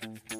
Thank you.